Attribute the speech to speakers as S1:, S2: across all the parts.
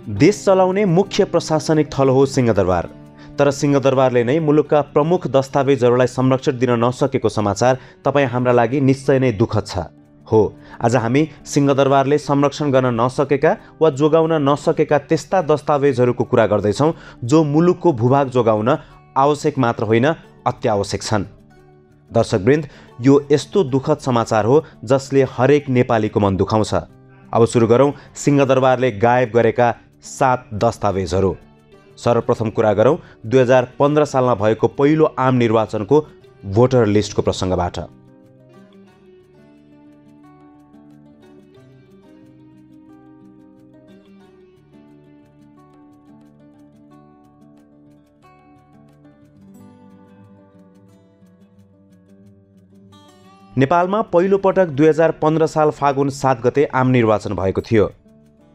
S1: देश चलाउने मुख्य प्रशासनिक थलो हो सिंहदरबार। तर सिंहदरबारले नै मुलुकका प्रमुख दस्तावेजहरूलाई संरक्षण दिन नसकेको समाचार तपाईँ हाम्रा लागि निश्चय नै दुःखद छ। हो आज हामी सिंहदरबारले संरक्षण गर्न नसकेका वा जोगाउन नसकेका त्यस्ता दस्तावेजहरूको कुरा गर्दैछौँ जो मुलुकको भूभाग जोगाउन आवश्यक मात्र होइन अत्यावश्यक छन्। दर्शकवृन्द यो यस्तो दुःखद समाचार हो जसले हरेक नेपालीको मन दुखाउँछ। अब सुरु गरौँ सिंहदरबारले गायब गरेका सात दस्तावेजहरू। सर्वप्रथम कुरा गरौँ दुई हजार पन्ध्र सालमा भएको पहिलो आम निर्वाचनको भोटर लिस्टको प्रसङ्गबाट। नेपालमा पहिलोपटक दुई हजार पन्ध्र साल फागुन सात गते आम निर्वाचन भएको थियो।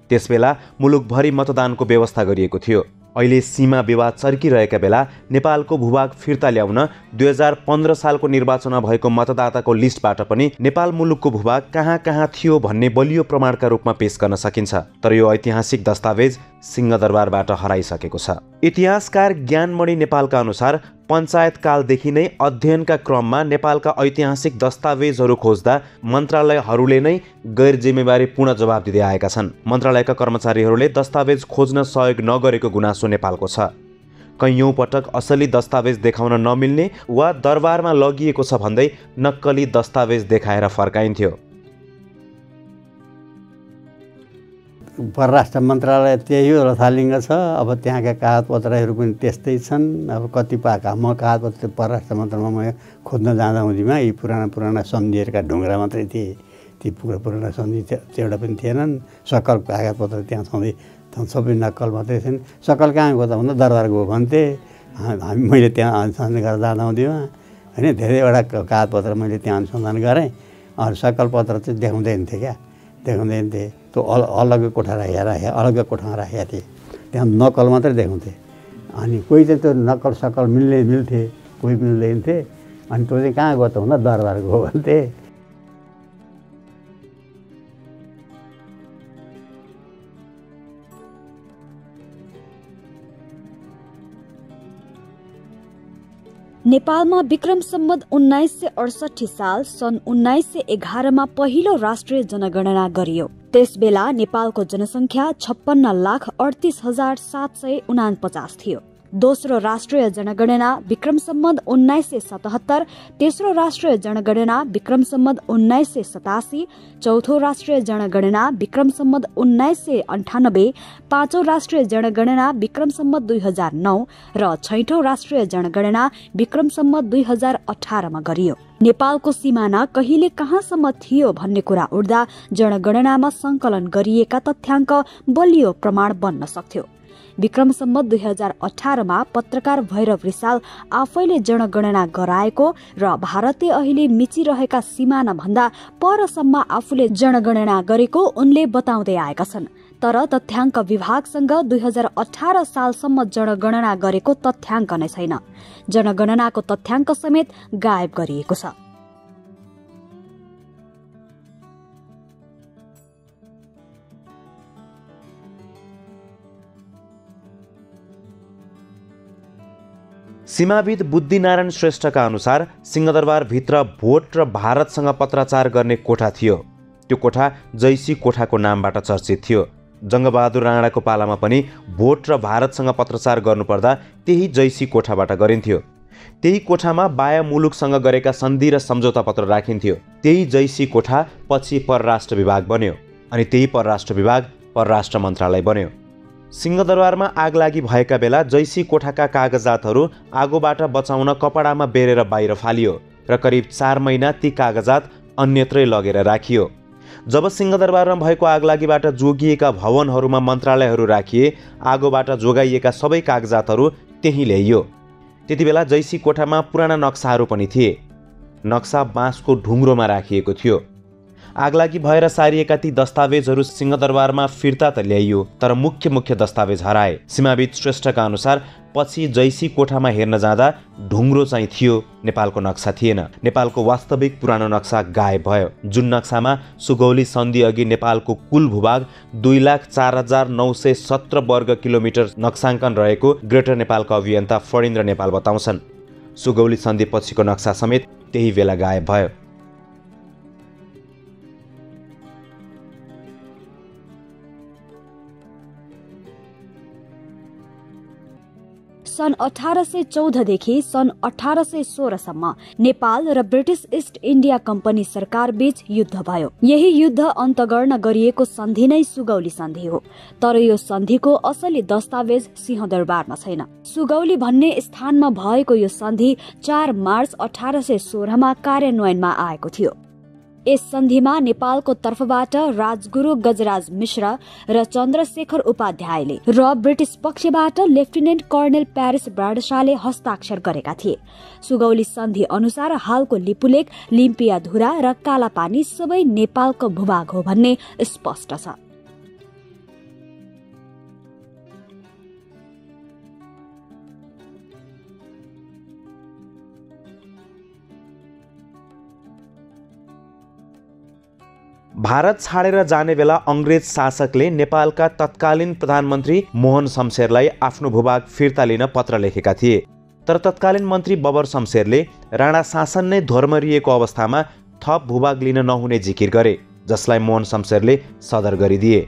S1: त्यसबेला मुलुकभरि मतदानको व्यवस्था गरिएको थियो। अहिले सीमा विवाद चर्किरहेका बेला नेपालको भूभाग फिर्ता ल्याउन दुई हजार पन्ध्र सालको निर्वाचनमा भएको मतदाताको लिस्टबाट पनि नेपाल मुलुकको भूभाग कहाँ कहाँ थियो भन्ने बलियो प्रमाणका रूपमा पेश गर्न सकिन्छ। तर यो ऐतिहासिक दस्तावेज सिंहदरबारबाट हराइसकेको छ। इतिहासकार ज्ञानमणि नेपालका अनुसार पञ्चायतकालदेखि नै अध्ययनका क्रममा नेपालका ऐतिहासिक दस्तावेजहरू खोज्दा मन्त्रालयहरूले नै गैर जिम्मेवारीपूर्ण जवाब दिँदै आएका छन्। मन्त्रालयका कर्मचारीहरूले दस्तावेज खोज्न सहयोग नगरेको गुनासो नेपालको छ। कैयौँ पटक असली दस्तावेज देखाउन नमिल्ने वा दरबारमा लगिएको छ भन्दै नक्कली दस्तावेज देखाएर फर्काइन्थ्यो।
S2: परराष्ट्र मन्त्रालय त्यही हो रथालिङ्ग छ। अब त्यहाँका कागजपत्रहरू पनि त्यस्तै छन्। अब कति पाएका म कागजपत्र परराष्ट्र मन्त्रालयमा म खोज्न जाँदा हुँदीमा यी पुराना पुराना सन्धिहरूका ढुङ्ग्रा मात्रै थिए। ती पुरा पुराना सन्धि एउटा पनि थिएनन्। सकल कागजपत्र त्यहाँ छँदै सबै नक्कल मात्रै थिएन सकल कहाँ गयो त भन्दा दरबार गयो भन्थे। हामी मैले त्यहाँ अनुसन्धान गरेर जाँदा हुँदीमा। होइन? धेरैवटा कागजपत्र मैले त्यहाँ अनुसन्धान गरेँ। अरू सकल पत्र चाहिँ देखाउँदैन थिएँ क्या। देखाउँदैन थिएँ त्यो अल अलग्गै कोठा राखेर राखे अलग्गै कोठामा राखेका थिएँ त्यहाँ नक्कल मात्रै देखाउँथे अनि कोही चाहिँ त्यो नक्कल सकल मिल्ने मिल्थे कोही मिल्दैन थिए अनि त्यो चाहिँ कहाँ गयो त भन्दा दरबार गयो भन्थे
S3: नेपालमा विक्रम सम्बन्ध उन्नाइस सय अडसठी साल सन् उन्नाइस सय एघारमा पहिलो राष्ट्रिय जनगणना गरियो। त्यसबेला नेपालको जनसङ्ख्या छप्पन्न लाख अडतिस हजार सात सय उनापचास थियो। दोस्रो राष्ट्रिय जनगणना विक्रम सम्बन्ध उन्नाइस सय सतहत्तर तेस्रो राष्ट्रिय जनगणना विक्रम सम्बन्ध उन्नाइस सय सतासी चौथो राष्ट्रिय जनगणना विक्रम सम्बन्ध उन्नाइस सय अन्ठानब्बे पाँचौं राष्ट्रिय जनगणना विक्रम सम्बन्ध दुई हजार नौ र छैठौं राष्ट्रिय जनगणना विक्रम सम्बन्ध दुई हजार अठारमा गरियो। नेपालको सिमाना कहिले कहाँसम्म थियो भन्ने कुरा उठ्दा जनगणनामा संकलन गरिएका तथ्याङ्क बलियो प्रमाण बन्न सक्थ्यो। विक्रम सम्मत दुई हजार अठारमा पत्रकार भैरव रिसाल आफैले जनगणना गराएको र भारतले अहिले मिचिरहेका सिमाना भन्दा परसम्म आफूले जनगणना गरेको उनले बताउँदै आएका छन्। तर तथ्याङ्क विभागसँग दुई हजार अठार सालसम्म जनगणना गरेको तथ्याङ्क नै छैन। जनगणनाको तथ्याङ्क समेत गायब गरिएको छ।
S1: सीमाविद बुद्धिनारायण श्रेष्ठका अनुसार सिंहदरबारभित्र भोट र भारतसँग पत्राचार गर्ने कोठा थियो। त्यो कोठा जैसी कोठाको नामबाट चर्चित थियो। जङ्गबहादुर राणाको पालामा पनि भोट र भारतसँग पत्रचार गर्नुपर्दा त्यही जैसी कोठाबाट गरिन्थ्यो। त्यही कोठामा बाया मुलुकसँग गरेका सन्धि र सम्झौता पत्र राखिन्थ्यो। त्यही जैसी कोठा पछि परराष्ट्र विभाग बन्यो अनि त्यही परराष्ट्र विभाग परराष्ट्र मन्त्रालय बन्यो। सिंहदरबारमा आग लागि भएका बेला जैसी कोठाका कागजातहरू आगोबाट बचाउन कपडामा बेरेर बाहिर फालियो र करिब चार महिना ती कागजात अन्यत्रै लगेर राखियो। जब सिंहदरबारमा भएको आगलागीबाट जोगिएका भवनहरूमा मन्त्रालयहरू राखिए आगोबाट जोगाइएका सबै कागजातहरू त्यहीँ ल्याइयो त्यति बेला जैसी कोठामा पुराना नक्साहरू पनि थिए। नक्सा बाँसको ढुङ्ग्रोमा राखिएको थियो। आगलागी भएर सारिएका ती दस्तावेजहरू सिंहदरबारमा फिर्ता त ल्याइयो तर मुख्य मुख्य दस्तावेज हराए। सीमाविद श्रेष्ठका अनुसार पछि जैसी कोठामा हेर्न जाँदा ढुङ्ग्रो चाहिँ थियो नेपालको नक्सा थिएन। नेपालको वास्तविक पुरानो नक्सा गायब भयो। जुन नक्सामा सुगौली सन्धि अघि नेपालको कुल भूभाग दुई लाख चार हजार नौ सय सत्र वर्ग किलोमिटर नक्साङ्कन रहेको ग्रेटर नेपालका अभियन्ता फणिन्द्र नेपाल बताउँछन्। सुगौली सन्धि पछिको नक्सा समेत त्यही बेला गायब भयो।
S3: सन् अठार सय चौधदेखि सन् अठार सय सोह्रसम्म नेपाल र ब्रिटिस इस्ट इन्डिया कम्पनी सरकार बीच युद्ध भयो। यही युद्ध अन्त गर्न गरिएको सन्धि नै सुगौली सन्धि हो। तर यो सन्धिको असली दस्तावेज सिंहदरबारमा छैन। सुगौली भन्ने स्थानमा भएको यो सन्धि चार मार्च अठार सय सोह्रमा कार्यान्वयनमा आएको थियो। यस सन्धिमा नेपालको तर्फबाट राजगुरु गजराज मिश्र र चन्द्रशेखर उपाध्यायले र ब्रिटिस पक्षबाट लेफ्टिनेन्ट कर्णेल प्यारिस ब्राडशाले हस्ताक्षर गरेका थिए। सुगौली सन्धि अनुसार हालको लिपुलेक लिम्पियाधुरा र कालापानी सबै नेपालको भूभाग हो भन्ने स्पष्ट छ।
S1: भारत छाडेर जाने बेला अङ्ग्रेज शासकले नेपालका तत्कालीन प्रधानमन्त्री मोहन शमशेरलाई आफ्नो भूभाग फिर्ता लिन पत्र लेखेका थिए। तर तत्कालीन मन्त्री बबर शमशेरले राणा शासन नै धर्मरिएको अवस्थामा थप भूभाग लिन नहुने जिकिर गरे जसलाई मोहन शमशेरले सदर गरिदिए।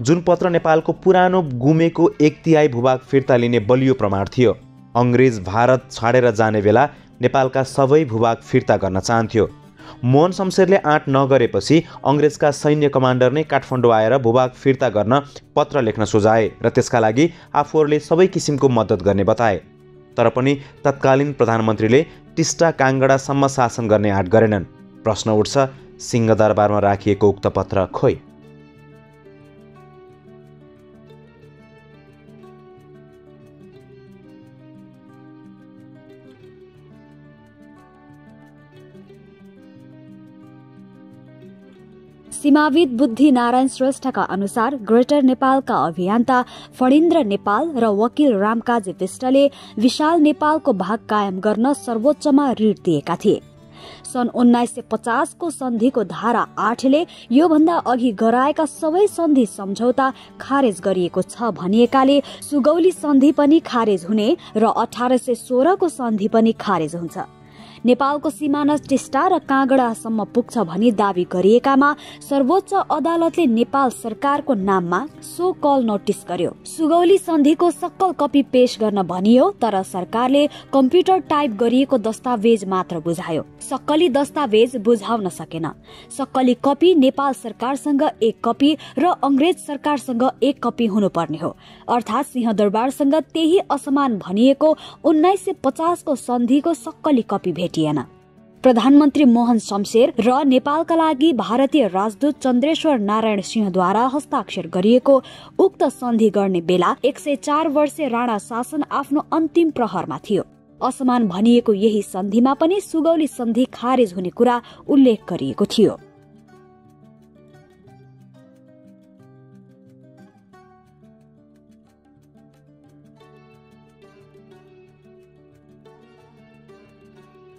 S1: जुन पत्र नेपालको पुरानो गुमेको एक तिहाई भूभाग फिर्ता लिने बलियो प्रमाण थियो अङ्ग्रेज भारत छाडेर जाने बेला नेपालका सबै भूभाग फिर्ता गर्न चाहन्थ्यो। मोहन शमशेरले आँट नगरेपछि अङ्ग्रेजका सैन्य कमान्डर नै काठमाडौँ आएर भूभाग फिर्ता गर्न पत्र लेख्न सुझाए र त्यसका लागि आफूहरूले सबै किसिमको मद्दत गर्ने बताए। तर पनि तत्कालीन प्रधानमन्त्रीले टिस्टा काङ्गडासम्म शासन गर्ने आँट गरेनन्। प्रश्न उठ्छ सिंहदरबारमा राखिएको उक्त पत्र खोइ।
S3: सीमाविद बुद्धि नारायण श्रेष्ठका अनुसार ग्रेटर नेपालका अभियन्ता फणिन्द्र नेपाल र वकिल रामकाजी विष्टले विशाल नेपालको भाग कायम गर्न सर्वोच्चमा ऋण दिएका थिए। सन् उन्नाइस सय पचासको सन्धिको धारा आठले योभन्दा अघि गराएका सबै सन्धि सम्झौता खारेज गरिएको छ भनिएकाले सुगौली सन्धि पनि खारेज हुने र अठार सय सोह्रको सन्धि पनि खारेज हुन्छ। नेपालको सिमाना टिस्टा र काँगडासम्म पुग्छ भनी दावी गरिएकामा सर्वोच्च अदालतले नेपाल सरकारको नाममा सो कल नोटिस गर्यो। सुगौली सन्धिको सक्कल कपी पेश गर्न भनियो तर सरकारले कम्प्युटर टाइप गरिएको दस्तावेज मात्र बुझायो। सक्कली दस्तावेज बुझाउन सकेन। सक्कली कपी नेपाल सरकारसँग एक कपी र अङ्ग्रेज सरकारसँग एक कपी हुनुपर्ने हो। अर्थात् सिंहदरबारसँग त्यही असमान भनिएको उन्नाइस सय पचासको सन्धिको सक्कली कपी भेट भेटिएन। प्रधानमन्त्री मोहन शमशेर र नेपालका लागि भारतीय राजदूत चन्द्रेश्वर नारायण सिंहद्वारा हस्ताक्षर गरिएको उक्त सन्धि गर्ने बेला एक सय चार वर्षे राणा शासन आफ्नो अन्तिम प्रहरमा थियो। असमान भनिएको यही सन्धिमा पनि सुगौली सन्धि खारेज हुने कुरा उल्लेख गरिएको थियो।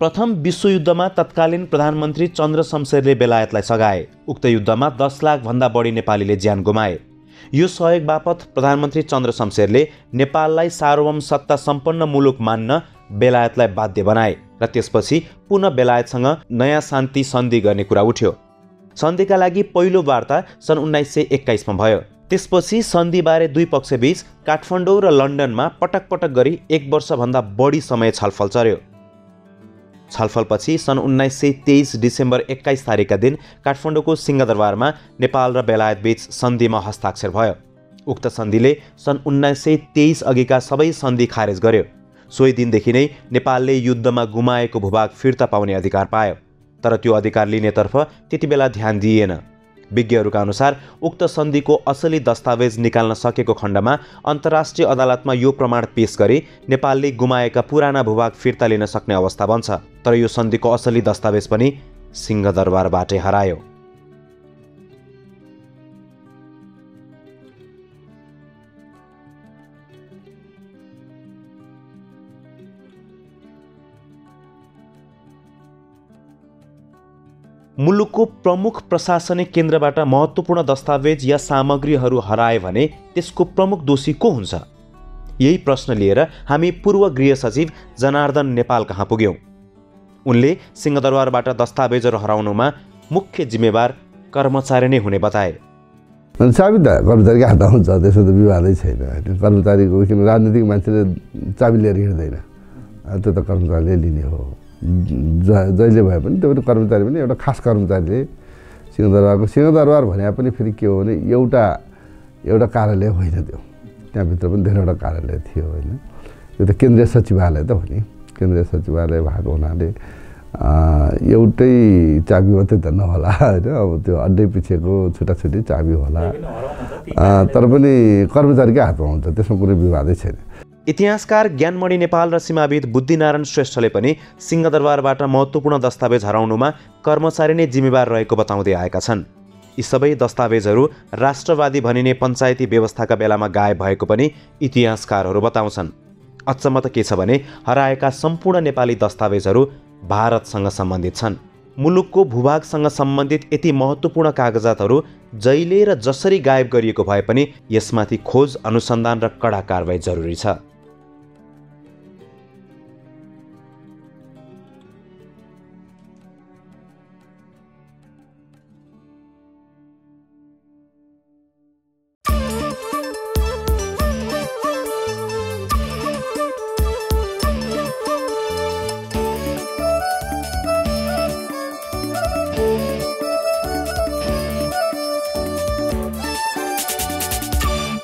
S1: प्रथम विश्वयुद्धमा तत्कालीन प्रधानमन्त्री चन्द्र शमशेरले बेलायतलाई सघाए। उक्त युद्धमा दस लाखभन्दा बढी नेपालीले ज्यान गुमाए। यो सहयोग बापत प्रधानमन्त्री चन्द्र शमशेरले नेपाललाई सार्वभौम सत्ता सम्पन्न मुलुक मान्न बेलायतलाई बाध्य बनाए र त्यसपछि पुनः बेलायतसँग नयाँ शान्ति सन्धि गर्ने कुरा उठ्यो। सन्धिका लागि पहिलो वार्ता सन् उन्नाइस सय एक्काइसमा भयो। त्यसपछि सन्धिबारे दुई पक्षबीच काठमाडौँ र लन्डनमा पटक पटक गरी एक वर्षभन्दा बढी समय छलफल चर्यो छलफलपछि सन् उन्नाइस सय तेइस डिसेम्बर एक्काइस तारिकका दिन काठमाडौँको सिंहदरबारमा नेपाल र बेलायतबीच सन्धिमा हस्ताक्षर भयो। उक्त सन्धिले सन् उन्नाइस सय तेइस अघिका सबै सन्धि खारेज गर्यो। सोही दिनदेखि नै नेपालले युद्धमा गुमाएको भूभाग फिर्ता पाउने अधिकार पायो। तर त्यो अधिकार लिनेतर्फ त्यति बेला ध्यान दिइएन। विज्ञहरूका अनुसार उक्त सन्धिको असली दस्तावेज निकाल्न सकेको खण्डमा अन्तर्राष्ट्रिय अदालतमा यो प्रमाण पेश गरी नेपालले गुमाएका पुराना भूभाग फिर्ता लिन सक्ने अवस्था बन्छ। तर यो सन्धिको असली दस्तावेज पनि सिंहदरबारबाटै हरायो। मुलुकको प्रमुख प्रशासनिक केन्द्रबाट महत्त्वपूर्ण दस्तावेज या सामग्रीहरू हराए भने त्यसको प्रमुख दोषी को हुन्छ? यही प्रश्न लिएर हामी पूर्व गृह सचिव जनार्दन नेपाल कहाँ पुग्यौँ? उनले सिंहदरबारबाट दस्तावेजहरू हराउनुमा मुख्य जिम्मेवार कर्मचारी नै हुने बताए।
S4: चाबी त कर्मचारीको हातमा हुन्छ? त्यसो त विवादै छैन। कर्मचारीको किन राजनीतिक मान्छेले चाबी लिएर हिँड्दैन। त्यो त कर्मचारीले लिने हो। जहिले भए पनि त्यो पनि कर्मचारी पनि एउटा खास कर्मचारीले सिंहदरबारको सिंहदरबार भने पनि फेरि के हो भने एउटा एउटा कार्यालय होइन त्यो। त्यहाँभित्र पनि धेरैवटा कार्यालय थियो होइन। यो त केन्द्रीय सचिवालय त हो नि। केन्द्रीय सचिवालय भएको हुनाले एउटै चाबी मात्रै त नहोला होइन। अब त्यो अड्डै पछिको छुट्टा छुट्टै चाबी होला। तर पनि कर्मचारीकै हातमा हुन्छ। त्यसमा कुनै विवादै छैन।
S1: इतिहासकार ज्ञानमणि नेपाल र सीमाविद बुद्धिनारायण श्रेष्ठले पनि सिंहदरबारबाट महत्त्वपूर्ण दस्तावेज हराउनुमा कर्मचारी नै जिम्मेवार रहेको बताउँदै आएका छन्। यी सबै दस्तावेजहरू राष्ट्रवादी भनिने पञ्चायती व्यवस्थाका बेलामा गायब भएको पनि इतिहासकारहरू बताउँछन्। अचम्म त के छ भने हराएका सम्पूर्ण नेपाली दस्तावेजहरू भारतसँग सम्बन्धित छन्। मुलुकको भूभागसँग सम्बन्धित यति महत्त्वपूर्ण कागजातहरू जहिले र जसरी गायब गरिएको भए पनि यसमाथि खोज अनुसन्धान र कडा कारवाही जरुरी छ।